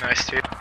Nice, dude.